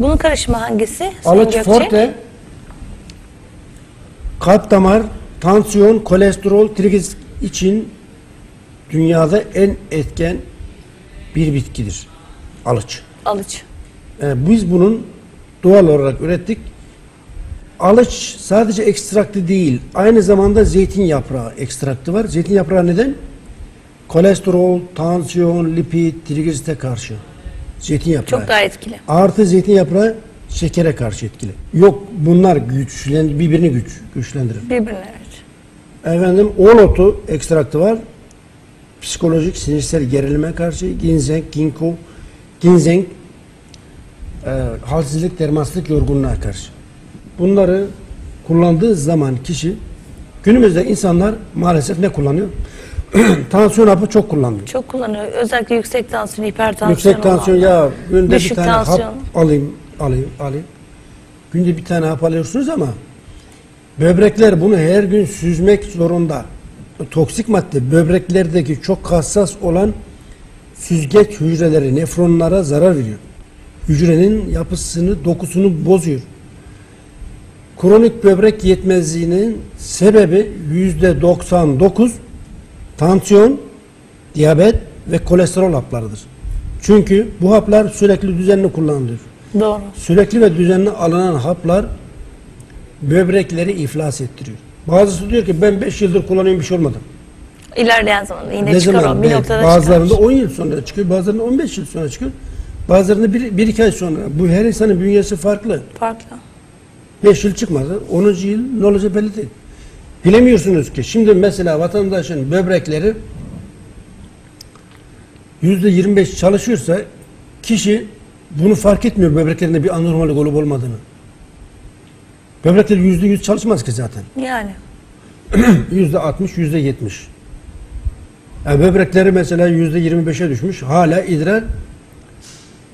Bunun karışımı hangisi? Sayın Gökçe? forte, kalp damar, tansiyon, kolesterol, trigliserit için dünyada en etken bir bitkidir. Alıç. Alıç. Ee, biz bunun doğal olarak ürettik. Alıç sadece ekstraktı değil, aynı zamanda zeytin yaprağı ekstraktı var. Zeytin yaprağı neden? Kolesterol, tansiyon, lipid, trigliserite karşı. Zeytin yaprağı. Çok daha etkili. Artı zeytin yaprağı şekere karşı etkili. Yok bunlar güçlen birbirini güç güçlendirir. Birbirine evet. Efendim onotu ekstraktı var. Psikolojik sinirsel gerilime karşı ginseng, ginkgo, ginseng e, halsizlik, dermansızlık, yorgunluğa karşı. Bunları kullandığı zaman kişi günümüzde insanlar maalesef ne kullanıyor? Tansiyon hapı çok kullanıyor. Çok kullanıyor. Özellikle yüksek tansiyon, hipertansiyon Yüksek tansiyon olanlar. ya günde Düşük bir tane tansiyon. hap alayım, alayım, alayım. Günde bir tane hap alıyorsunuz ama böbrekler bunu her gün süzmek zorunda. Toksik madde böbreklerdeki çok hassas olan süzgeç hücreleri, nefronlara zarar veriyor. Hücrenin yapısını, dokusunu bozuyor. Kronik böbrek yetmezliğinin sebebi yüzde 99 tansiyon, diyabet ve kolesterol haplarıdır. Çünkü bu haplar sürekli düzenli kullanılıyor. Doğru. Sürekli ve düzenli alınan haplar böbrekleri iflas ettiriyor. Bazısı diyor ki ben 5 yıldır kullanıyorum bir şey olmadı. İlerleyen zamanda yine Ne çıkar zaman? o. Bir noktada bazılarında çıkar. 10 yıl sonra çıkıyor, bazılarında 15 yıl sonra çıkıyor. Bazılarında 1-2 ay sonra. Bu her insanın bünyesi farklı. Farklı. 5 yıl çıkmadı. 10. yıl ne olacak belli değil. Bilemiyorsunuz ki. Şimdi mesela vatandaşın böbrekleri %25 çalışıyorsa kişi bunu fark etmiyor böbreklerinde bir anormallik olup olmadığını. Böbrekler %100 çalışmaz ki zaten. Yani. %60, %70. Yani böbrekleri mesela %25'e düşmüş. Hala idrar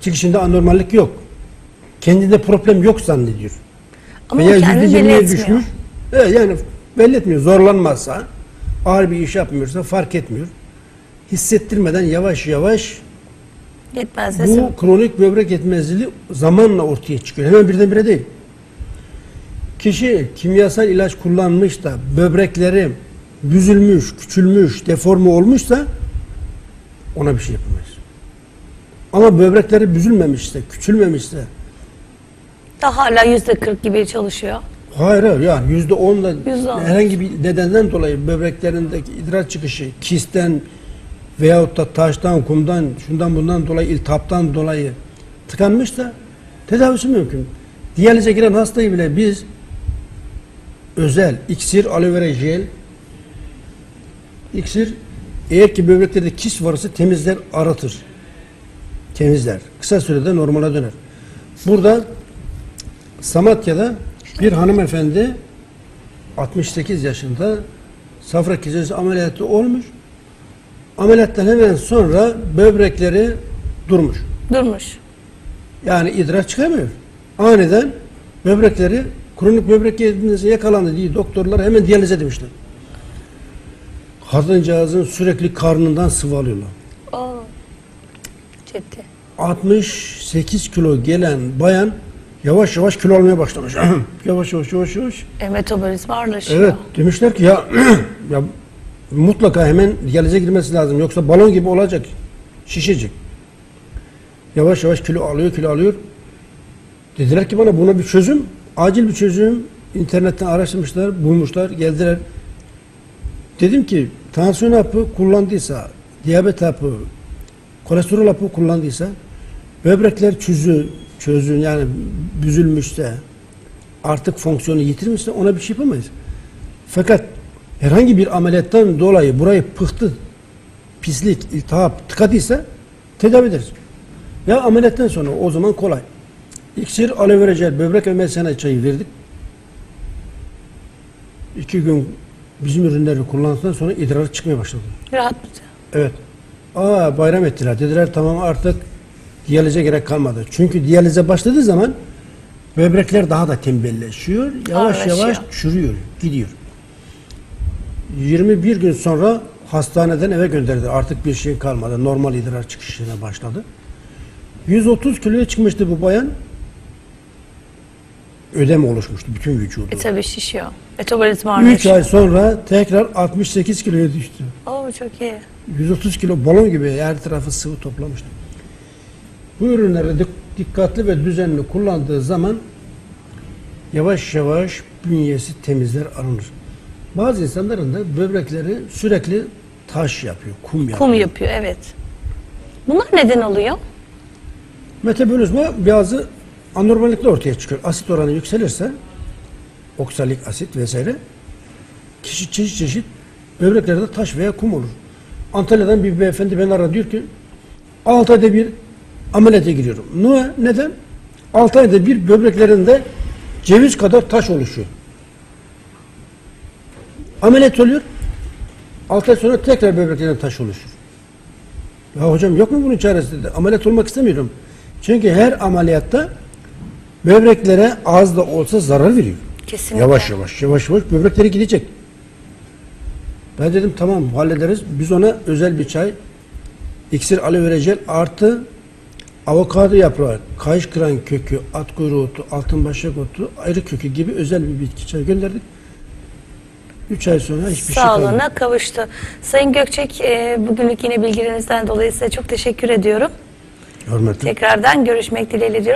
çıkışında anormallik yok. Kendinde problem yok zannediyor. Ama Veya %20'ye etmiyor. düşmüş. Evet, yani belli etmiyor. Zorlanmazsa, ağır bir iş yapmıyorsa fark etmiyor. Hissettirmeden yavaş yavaş Yetmezse bu kronik böbrek yetmezliği zamanla ortaya çıkıyor. Hemen birdenbire değil. Kişi kimyasal ilaç kullanmış da böbrekleri büzülmüş, küçülmüş, deforme olmuşsa ona bir şey yapamayız. Ama böbrekleri büzülmemişse, küçülmemişse da hala yüzde kırk gibi çalışıyor. Hayır hayır yani yüzde onla Yüzde on. herhangi bir nedenden dolayı böbreklerindeki idrar çıkışı kisten veyahut da taştan, kumdan, şundan bundan dolayı iltihaptan dolayı tıkanmışsa tedavisi mümkün. Diyalize giren hastayı bile biz özel iksir, aloe vera jel iksir eğer ki böbreklerde kist varsa temizler, aratır. Temizler. Kısa sürede normale döner. Burada Samatya'da bir hanımefendi 68 yaşında safra kesesi ameliyatı olmuş. Ameliyattan hemen sonra böbrekleri durmuş. Durmuş. Yani idrar çıkamıyor. Aniden böbrekleri kronik böbrek yetmezliğine yakalandı diye doktorlar hemen diyalize demişler. Kadıncağızın sürekli karnından sıvı alıyorlar. Oo. Ciddi. 68 kilo gelen bayan yavaş yavaş kilo almaya başlamış. yavaş yavaş yavaş yavaş. E, metabolizma ağırlaşıyor. Evet demişler ki ya ya mutlaka hemen diyalize girmesi lazım yoksa balon gibi olacak şişecek. Yavaş yavaş kilo alıyor kilo alıyor. Dediler ki bana buna bir çözüm acil bir çözüm internetten araştırmışlar bulmuşlar geldiler. Dedim ki tansiyon hapı kullandıysa diyabet hapı kolesterol hapı kullandıysa böbrekler çözü çözün yani büzülmüşse artık fonksiyonu yitirmişse ona bir şey yapamayız. Fakat herhangi bir ameliyattan dolayı burayı pıhtı, pislik, iltihap tıkadıysa tedavi ederiz. Ya ameliyattan sonra o zaman kolay. İksir, aloe vera jel, böbrek ve mesene çayı verdik. İki gün bizim ürünleri kullandıktan sonra idrarı çıkmaya başladı. Rahat mı? Evet. Aa bayram ettiler. Dediler tamam artık diyalize gerek kalmadı. Çünkü diyalize başladığı zaman böbrekler daha da tembelleşiyor. Yavaş Ağırlaşıyor. yavaş çürüyor, gidiyor. 21 gün sonra hastaneden eve gönderdi. Artık bir şey kalmadı. Normal idrar çıkışına başladı. 130 kiloya çıkmıştı bu bayan. ödem oluşmuştu bütün vücudu. E tabii şişiyor. Metabolizma 3 anlayışı. ay sonra tekrar 68 kiloya düştü. Oo çok iyi. 130 kilo balon gibi her tarafı sıvı toplamıştı. Bu ürünleri dik- dikkatli ve düzenli kullandığı zaman yavaş yavaş bünyesi temizler alınır. Bazı insanların da böbrekleri sürekli taş yapıyor, kum yapıyor. Kum yapıyor evet. Bunlar neden oluyor? Metabolizma bazı anormallikler ortaya çıkıyor. Asit oranı yükselirse oksalik asit vesaire kişi çeşit çeşit böbreklerde taş veya kum olur. Antalya'dan bir beyefendi beni aradı diyor ki 6 ayda bir ameliyata giriyorum. Niye? Neden? 6 ayda bir böbreklerinde ceviz kadar taş oluşuyor. Ameliyat oluyor. 6 ay sonra tekrar böbreklerinde taş oluşur. Ya hocam yok mu bunun çaresi dedi. Ameliyat olmak istemiyorum. Çünkü her ameliyatta böbreklere az da olsa zarar veriyor. Kesinlikle. Yavaş yavaş yavaş yavaş böbrekleri gidecek. Ben dedim tamam hallederiz. Biz ona özel bir çay iksir aloe vera jel artı avokado yaprağı, kayış kıran kökü, at kuyruğu otu, altın başak otu, ayrı kökü gibi özel bir bitki çay gönderdik. 3 ay sonra hiçbir şey kalmadı. Sağlığına kavuştu. Sayın Gökçek e, bugünlük yine bilgilerinizden dolayı size çok teşekkür ediyorum. Hürmetli. Tekrardan görüşmek dileğiyle diyorum.